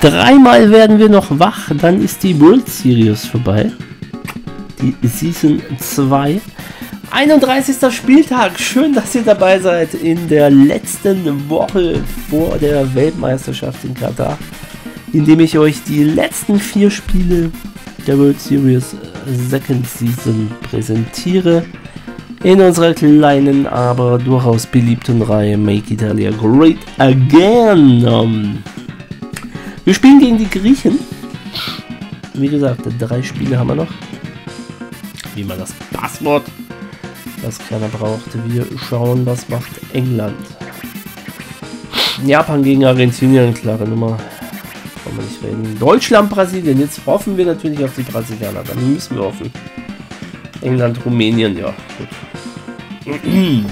Dreimal werden wir noch wach, dann ist die World Series vorbei. Die Season 2. 31. Spieltag. Schön, dass ihr dabei seid in der letzten Woche vor der Weltmeisterschaft in Katar, indem ich euch die letzten vier Spiele der World Series Second Season präsentiere. In unserer kleinen, aber durchaus beliebten Reihe Make Italia Great Again. Wir spielen gegen die Griechen. Wie gesagt, drei Spiele haben wir noch. Wie man das Passwort was keiner braucht. Wir schauen, was macht England. Japan gegen Argentinien, klare Nummer. Kann man nicht reden. Deutschland, Brasilien. Jetzt hoffen wir natürlich auf die Brasilianer. Dann müssen wir hoffen. England, Rumänien, ja. Gut.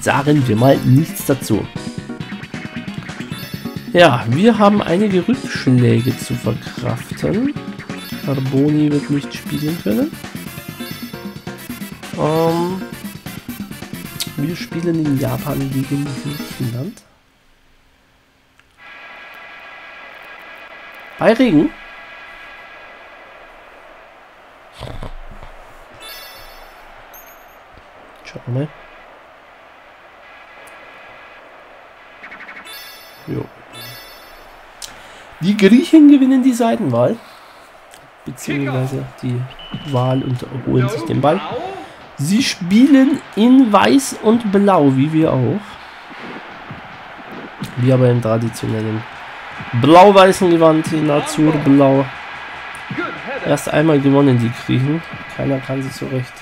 Sagen wir mal nichts dazu. Ja, wir haben einige Rückschläge zu verkraften. Carboni wird nicht spielen können. Ähm, wir spielen in Japan gegen Griechenland. Bei Regen. Schauen mal. Jo. Die Griechen gewinnen die Seitenwahl. Beziehungsweise die Wahl und holen sich den Ball. Sie spielen in Weiß und Blau, wie wir auch. Wie aber im traditionellen blau-weißen Gewand in Azurblau. Erst einmal gewonnen die Griechen. Keiner kann sich so recht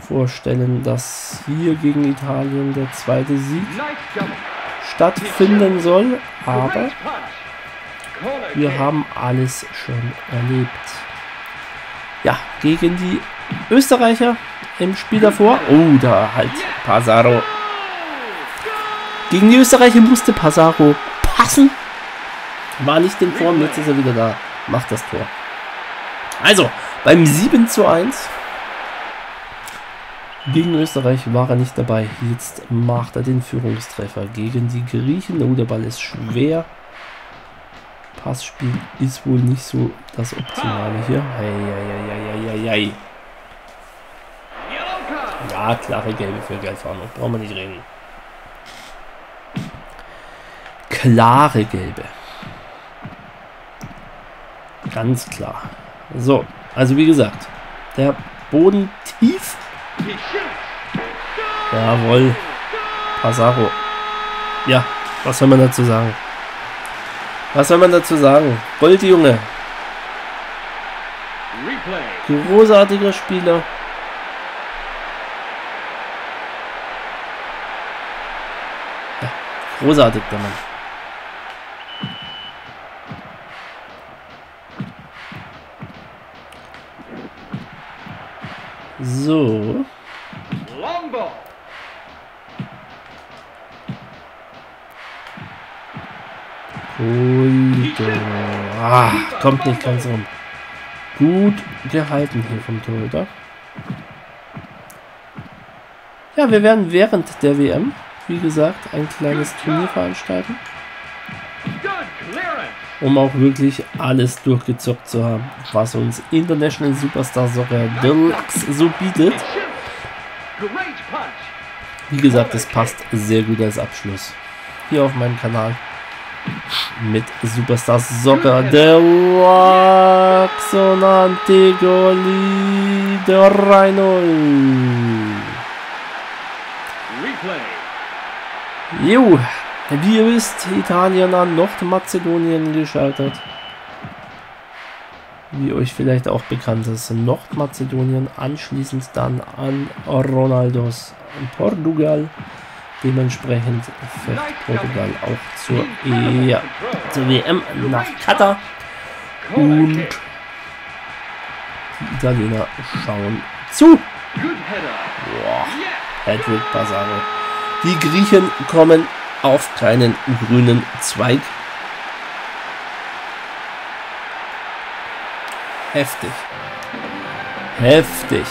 vorstellen, dass hier gegen Italien der zweite Sieg stattfinden soll. Aber wir haben alles schon erlebt. Ja, gegen die Österreicher im Spiel davor. Oh, da halt Pasaro. Gegen die Österreicher musste Pasaro passen. War nicht in Form, jetzt ist er wieder da. Macht das Tor. Also, beim 7 zu 1 gegen Österreich war er nicht dabei. Jetzt macht er den Führungstreffer gegen die Griechen. Oh, der Ball ist schwer. Passspiel ist wohl nicht so das Optimale hier. Hey, Ja, klare Gelbe für Geldfahndung. Brauchen wir nicht reden. Klare Gelbe. Ganz klar. So, also wie gesagt, der Boden tief. Jawohl. Pasaro. Ja, was soll man dazu sagen? Was soll man dazu sagen? Goldjunge. Großartiger Spieler. Ja, großartig der Mann. So. Und, ah, kommt nicht ganz rum. Gut gehalten hier vom Torhüter. Ja, wir werden während der WM, wie gesagt, ein kleines Turnier veranstalten. Um auch wirklich alles durchgezockt zu haben, was uns International Superstar Soccer Deluxe so bietet. Wie gesagt, es passt sehr gut als Abschluss. Hier auf meinem Kanal mit Superstar Soccer Deluxe und Antigoli 3-0. Jo, wie ihr wisst, Italien an Nordmazedonien gescheitert. Wie euch vielleicht auch bekannt ist, Nordmazedonien anschließend dann an Ronaldos Portugal. Dementsprechend fährt Portugal auch zur, ja, zur WM nach Katar. Und die Italiener schauen zu. Boah, Patrick Basaro. Die Griechen kommen auf keinen grünen Zweig. Heftig. Heftig.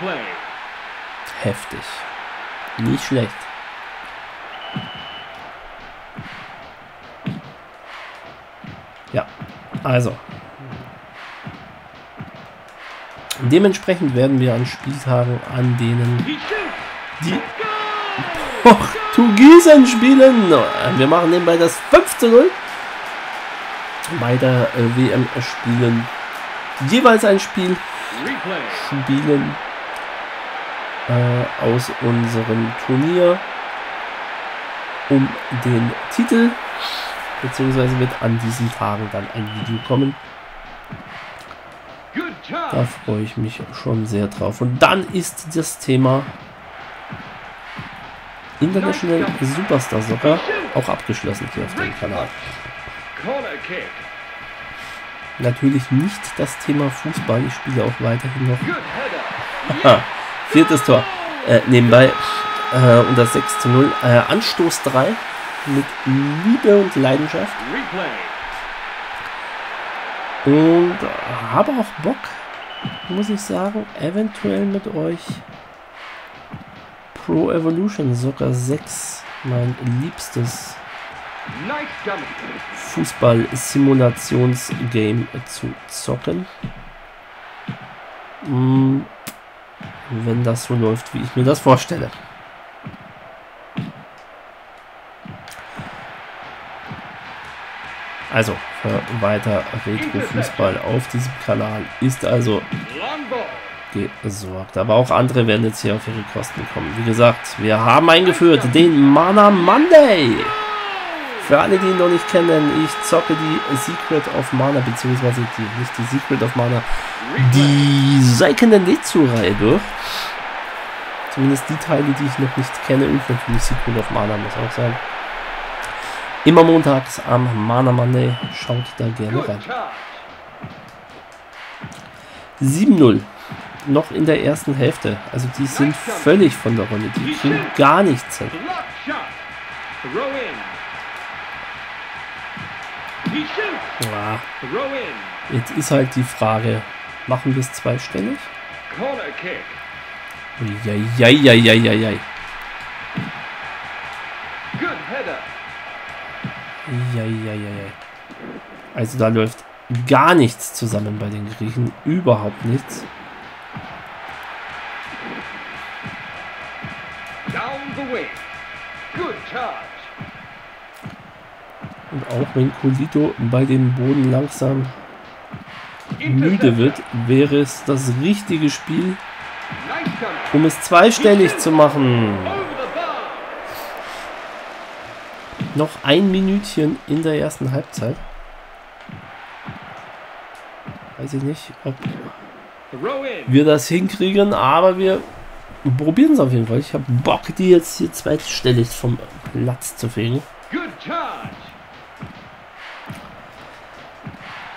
Replay. Heftig. Nicht schlecht. Ja, also. Dementsprechend werden wir an Spieltagen, an denen die Portugiesen spielen. Wir machen nebenbei das 5 zu 0 bei der äh, WM spielen. Jeweils ein Spiel spielen äh, aus unserem Turnier um den Titel. Beziehungsweise wird an diesen Tagen dann ein Video kommen. Da freue ich mich schon sehr drauf. Und dann ist das Thema International Superstar Soccer auch abgeschlossen hier auf dem Kanal. Natürlich nicht das Thema Fußball. Ich spiele auch weiterhin noch. Viertes Tor. Äh, nebenbei. Äh, und das 6 zu 0. Äh, Anstoß 3 mit Liebe und Leidenschaft. Und habe auch Bock, muss ich sagen, eventuell mit euch Pro Evolution Soccer 6, mein liebstes Fußball-Simulations-Game zu zocken. Wenn das so läuft, wie ich mir das vorstelle. Also, weiter Retro-Fußball auf diesem Kanal ist also gesorgt. Aber auch andere werden jetzt hier auf ihre Kosten kommen. Wie gesagt, wir haben eingeführt den Mana Monday. Für alle, die ihn noch nicht kennen, ich zocke die Secret of Mana, beziehungsweise die, nicht die Secret of Mana, die Seiken Netsu-Reihe durch. Zumindest die Teile, die ich noch nicht kenne und natürlich Secret of Mana muss auch sein. Immer montags am Mana Monday. Schaut da gerne rein. 7-0. Noch in der ersten Hälfte. Also die sind völlig von der Rolle. Die tun gar nichts hin. Ja. Jetzt ist halt die Frage, machen wir es zweistellig? Eieieiei. Eieieiei. Also da läuft gar nichts zusammen bei den Griechen. Überhaupt nichts. Und auch wenn Colito bei dem Boden langsam müde wird, wäre es das richtige Spiel, um es zweistellig zu machen. Noch ein Minütchen in der ersten Halbzeit. Weiß ich nicht, ob wir das hinkriegen, aber wir probieren es auf jeden Fall. Ich habe Bock, die jetzt hier zweitstellig vom Platz zu fegen.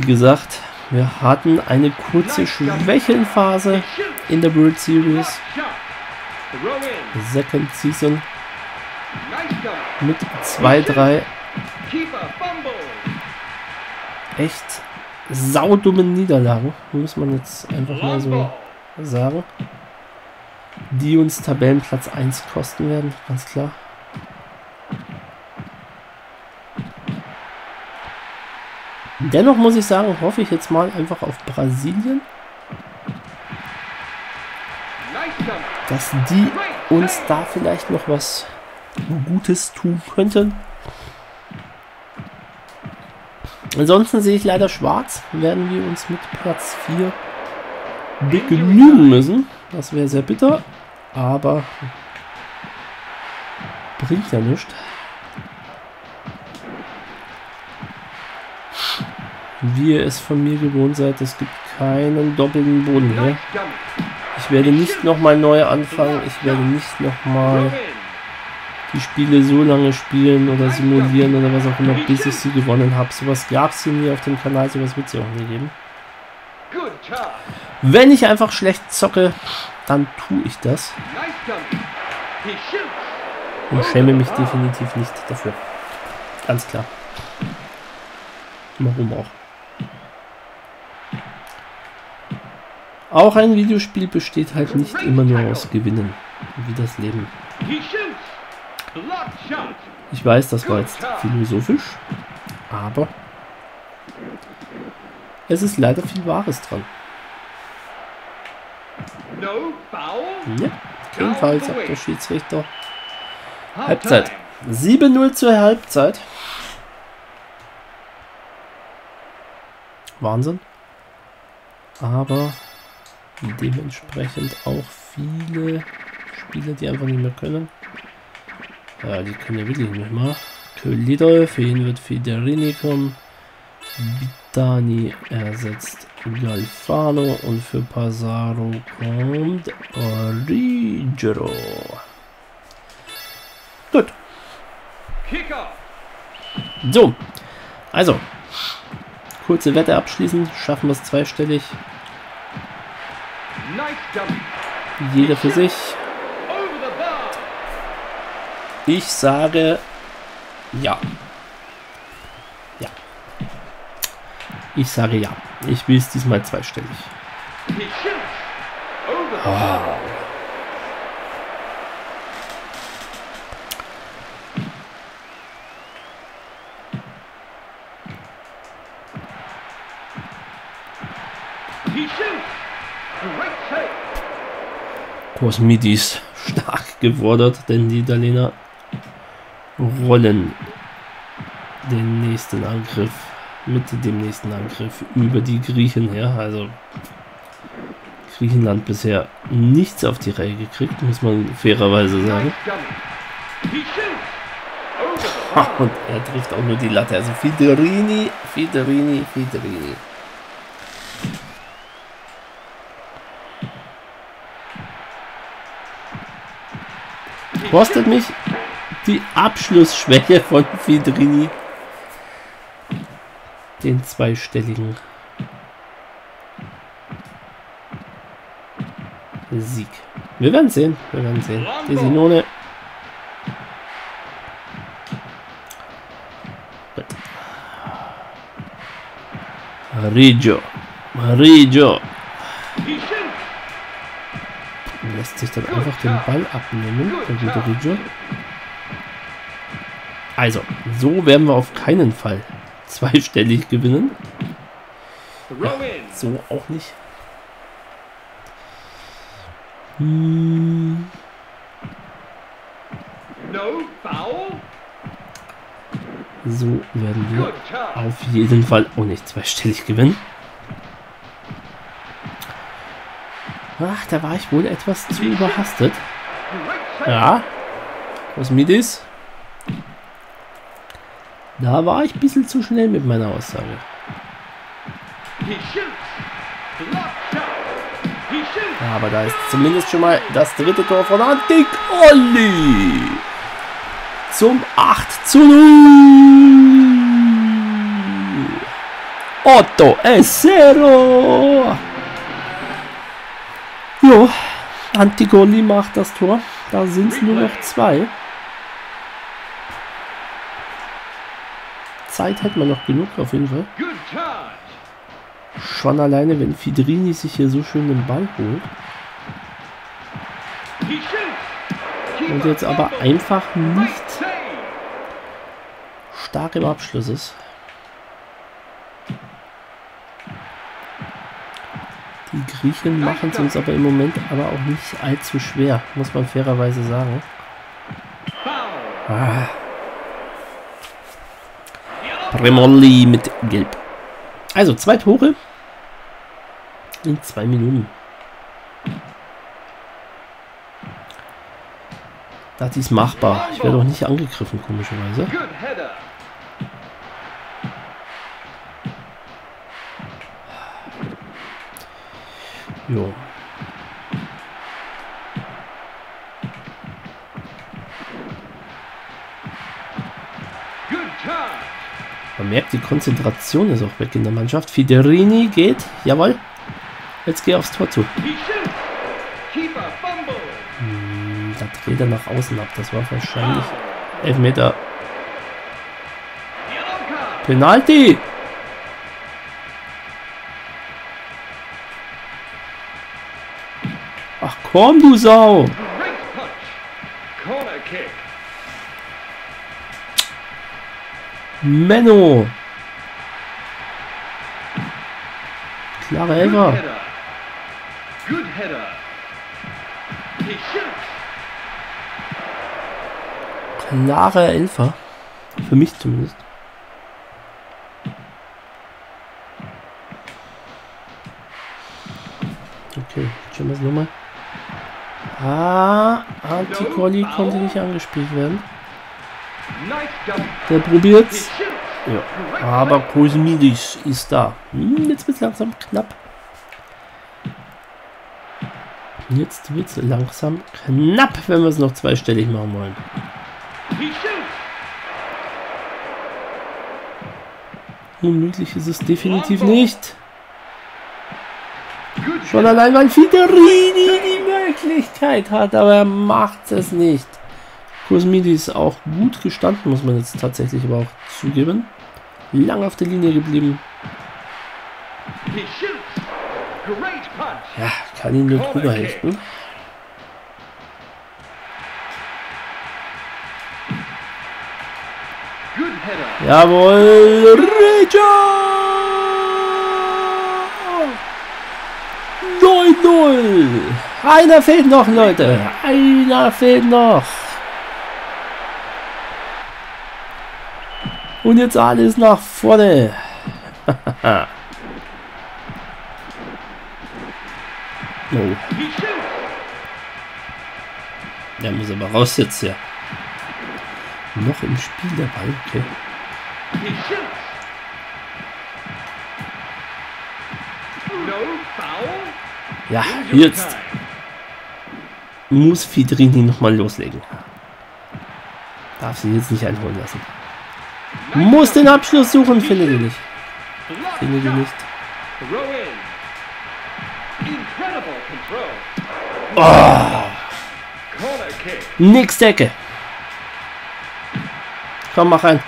Wie gesagt, wir hatten eine kurze Schwächelphase in der World Series. Second Season mit zwei, drei echt saudummen Niederlagen, muss man jetzt einfach mal so sagen, die uns Tabellenplatz 1 kosten werden, ganz klar. Dennoch muss ich sagen, hoffe ich jetzt mal einfach auf Brasilien, dass die uns da vielleicht noch was Gutes tun könnten. Ansonsten sehe ich leider schwarz. Werden wir uns mit Platz 4 begnügen müssen. Das wäre sehr bitter. Aber bringt ja nichts. Wie ihr es von mir gewohnt seid, es gibt keinen doppelten Boden mehr. Ich werde nicht nochmal neu anfangen. Ich werde nicht nochmal die Spiele so lange spielen oder simulieren oder was auch immer, bis ich sie gewonnen habe. Sowas gab es hier nie auf dem Kanal, sowas wird es auch nie geben. Wenn ich einfach schlecht zocke, dann tue ich das. Und schäme mich definitiv nicht dafür. Ganz klar. Warum auch. Auch ein Videospiel besteht halt nicht immer nur aus Gewinnen, wie das Leben. Ich weiß, das war jetzt philosophisch, aber Es ist leider viel Wahres dran. Ja, kein Fall, sagt der Schiedsrichter. Halbzeit. 7-0 zur Halbzeit. Wahnsinn. Aber dementsprechend auch viele Spieler, die einfach nicht mehr können. Ja, die können ja wirklich nicht mehr. Kölidol, für ihn wird Federini kommen. Bitani ersetzt Galfano und für Passaro kommt Origero. Gut. Kicker. So, also, kurze Wette abschließen, schaffen wir es zweistellig. Jeder für sich. Ich sage ja. Ja. Ich sage ja. Ich will es diesmal zweistellig. He Kosmidis stark gefordert, denn die Italiener rollen den nächsten Angriff mit dem nächsten Angriff über die Griechen her. Also Griechenland bisher nichts auf die Reihe gekriegt, muss man fairerweise sagen. Und er trifft auch nur die Latte. Also Fiderini, Fiderini, Fiderini. Kostet mich die Abschlussschwäche von Fiderini den zweistelligen Sieg. Wir werden sehen, wir werden sehen. Die Sinone. Gut. Sich dann einfach den Ball abnehmen, der gute Reggio. Also, so werden wir auf keinen Fall zweistellig gewinnen. In. So auch nicht. Hm, so werden wir auf jeden Fall auch nicht zweistellig gewinnen. Ach, da war ich wohl etwas zu überhastet. Great save. Ja. Kosmidis. Da war ich ein bisschen zu schnell mit meiner Aussage. Ja, aber da ist zumindest schon mal das dritte Tor von Antik Olli. Zum 8 zu 0. Otto Essero. Jo, Antigolli macht das Tor. Da sind es nur noch zwei. Zeit hätten wir noch genug, auf jeden Fall. Schon alleine, wenn Fidrini sich hier so schön den Ball holt. Und jetzt aber einfach nicht stark im Abschluss ist. Die Griechen machen es uns aber im Moment aber auch nicht allzu schwer, muss man fairerweise sagen. Ah. Premolli mit Gelb. Also zwei Tore in zwei Minuten. Das ist machbar. Ich werde auch nicht angegriffen, komischerweise. Charge. Man merkt, die Konzentration ist auch weg in der Mannschaft. Fiderini geht. Jawohl. Jetzt geh aufs Tor zu. Hm, Da dreht er nach außen ab. Das war wahrscheinlich Elfmeter. Penalty. Komm, du Sau. Menno. Klare Elfer. Klare Elfer. Für mich zumindest. Anticolli konnte nicht angespielt werden. Der probiert's. Ja. Aber. Kosmidis ist da. Hm, jetzt wird's langsam knapp. Jetzt wird's langsam knapp, wenn wir es noch zweistellig machen wollen. Unmöglich ist es definitiv nicht. Schon allein, weil Fiderini die Möglichkeit hat, aber er macht es nicht. Kosmidis auch gut gestanden, muss man jetzt tatsächlich aber auch zugeben. Lang auf der Linie geblieben. Ja, kann ihn nur drüber helfen. Jawohl, Reja! 9-0! Einer fehlt noch, Leute! Einer fehlt noch! Und jetzt alles nach vorne! oh, der muss aber raus jetzt hier. Noch im Spiel Ball, okay. Ja, jetzt muss Fidrini nochmal loslegen. Darf sie jetzt nicht einholen lassen. Muss den Abschluss suchen, findet ihr nicht. Ihr shot. nicht. Oh, kick. nix Decke. Komm, mach header.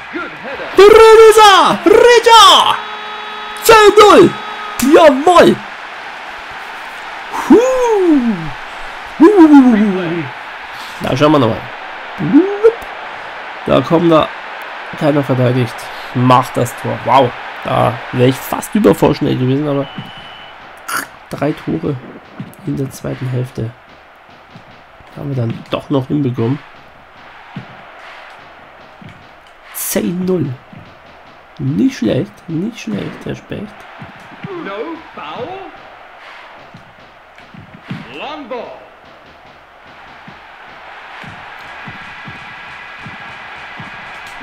Renisa! Reja! 2-0! Jawoll! Na, schauen wir nochmal. Da kommt da keiner verteidigt. Macht das Tor. Wow. Da wäre ich fast übervorschnell gewesen, aber drei Tore in der zweiten Hälfte. Haben wir dann doch noch hinbekommen. 10-0. Nicht schlecht, nicht schlecht, Herr Specht. No foul. Long ball.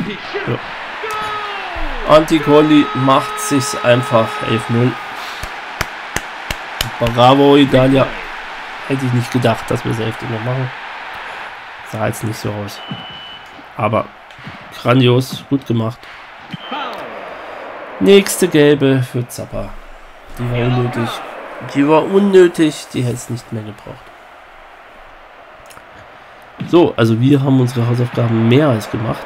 Ja. Goal. Anticolli macht sich's einfach 11-0. Bravo, Italia. Hätte ich nicht gedacht, dass wir es 11 noch machen. Sah jetzt nicht so aus. Aber grandios, gut gemacht. Nächste gelbe für Zappa. Die war unnötig. Die war unnötig, die hätte es nicht mehr gebraucht. So, also wir haben unsere Hausaufgaben mehr als gemacht.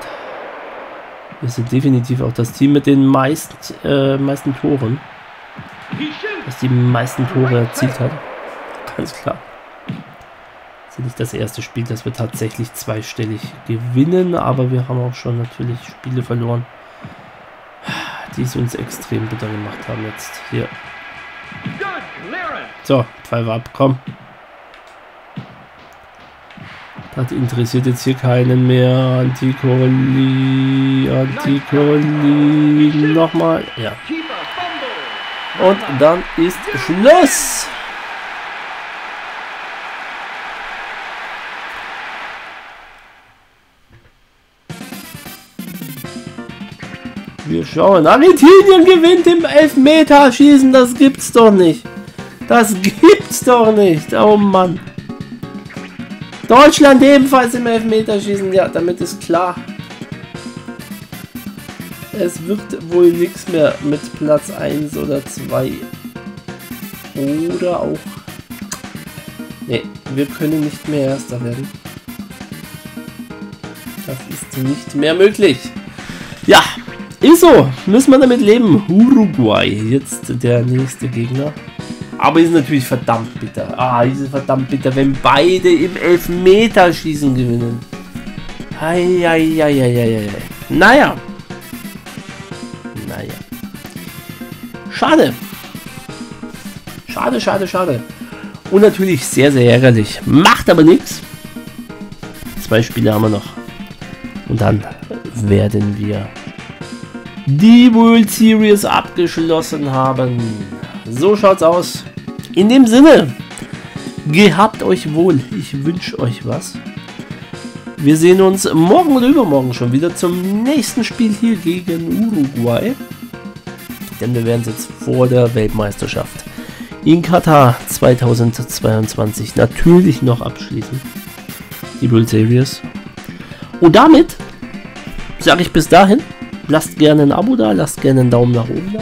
Wir sind definitiv auch das Team mit den meisten, äh, meisten Toren, das die meisten Tore erzielt hat. Ganz klar. Das ist nicht das erste Spiel, das wir tatsächlich zweistellig gewinnen, aber wir haben auch schon natürlich Spiele verloren, die es uns extrem bitter gemacht haben jetzt. Hier. So, Pfeife ab, komm. Das interessiert jetzt hier keinen mehr. Anticoli, Anticoli, nochmal. Ja. Und dann ist Schluss. Wir schauen. Argentinien gewinnt im Elfmeterschießen. Das gibt's doch nicht. Das gibt's doch nicht. Oh Mann. Deutschland ebenfalls im Elfmeterschießen. Ja, damit ist klar. Es wird wohl nichts mehr mit Platz 1 oder 2. Oder auch. Ne, wir können nicht mehr Erster werden. Das ist nicht mehr möglich. Ja, ist so. Müssen wir damit leben. Uruguay, jetzt der nächste Gegner. Aber ist natürlich verdammt bitter. Ah, ist es verdammt bitter, wenn beide im Elfmeterschießen gewinnen. Eieieiei. Naja. Naja. Schade. Schade, schade, schade. Und natürlich sehr, sehr ärgerlich. Macht aber nichts. Zwei Spiele haben wir noch. Und dann werden wir die World Series abgeschlossen haben. So schaut's aus. In dem Sinne, gehabt euch wohl. Ich wünsche euch was. Wir sehen uns morgen oder übermorgen schon wieder zum nächsten Spiel hier gegen Uruguay. Denn wir werden es jetzt vor der Weltmeisterschaft in Katar 2022 natürlich noch abschließen. Die World Series. Und damit sage ich bis dahin, lasst gerne ein Abo da, lasst gerne einen Daumen nach oben da.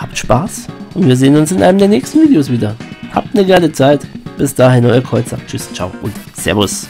Habt Spaß und wir sehen uns in einem der nächsten Videos wieder. Habt eine geile Zeit. Bis dahin, euer Kreuz sagt Tschüss, ciao und Servus.